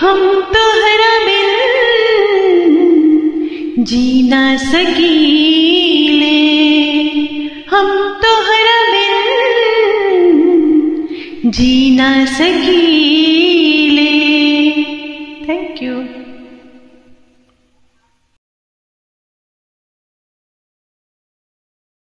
हम तोहरा बिन जी सकीले। हम तोहरा बिन जी ना